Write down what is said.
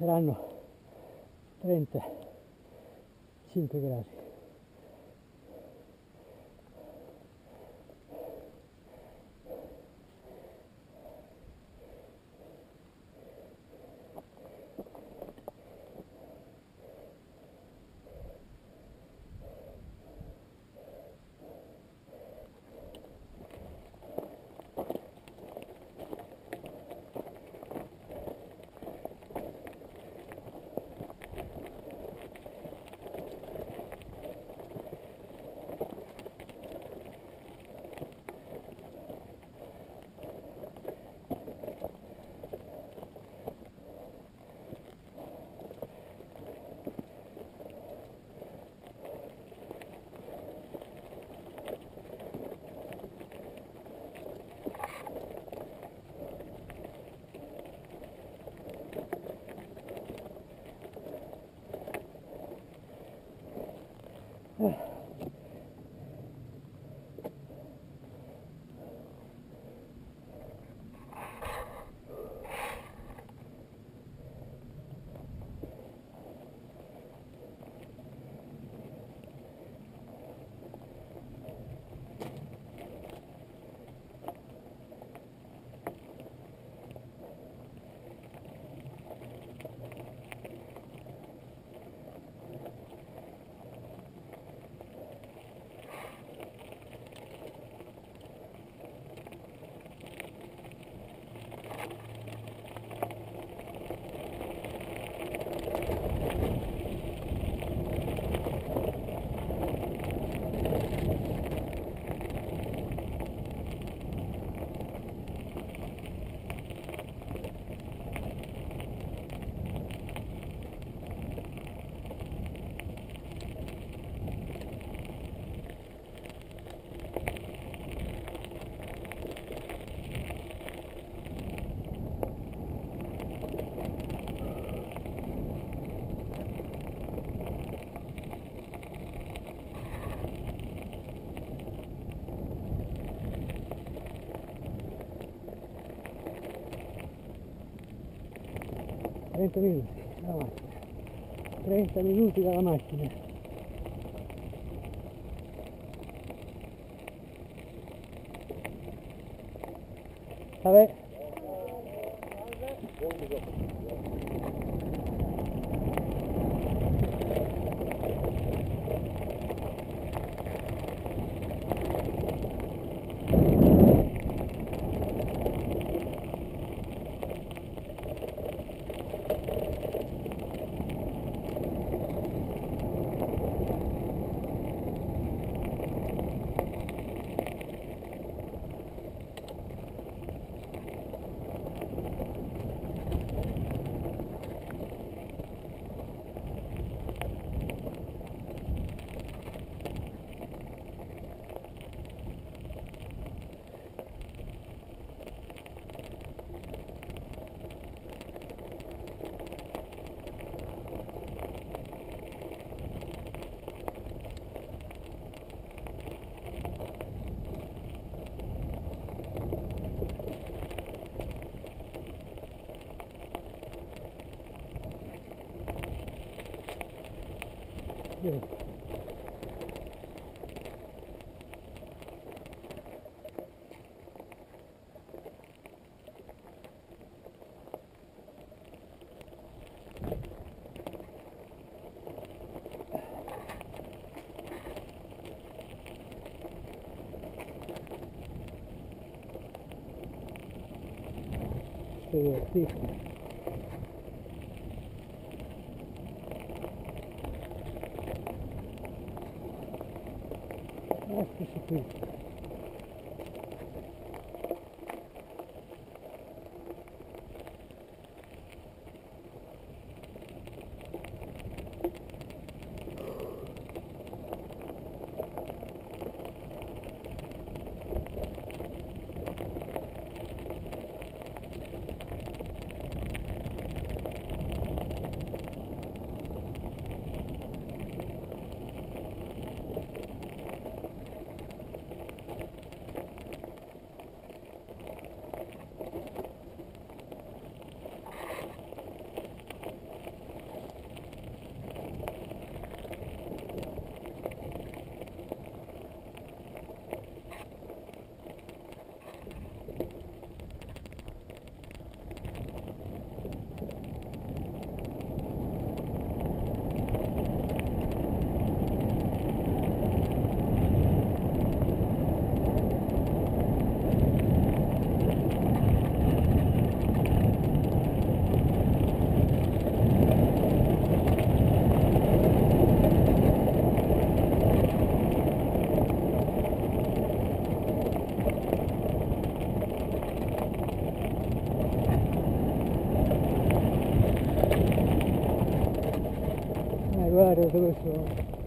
saranno 35 gradi. Trenta minuti dalla macchina. 30 minuti dalla macchina. Vabbè. Yeah. So, uh, Ох, ты шипы. 잘 서고 있어.